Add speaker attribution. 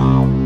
Speaker 1: Wow.